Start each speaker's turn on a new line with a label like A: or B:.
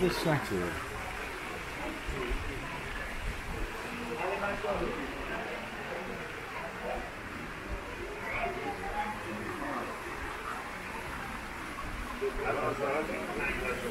A: the statue? passagem, mas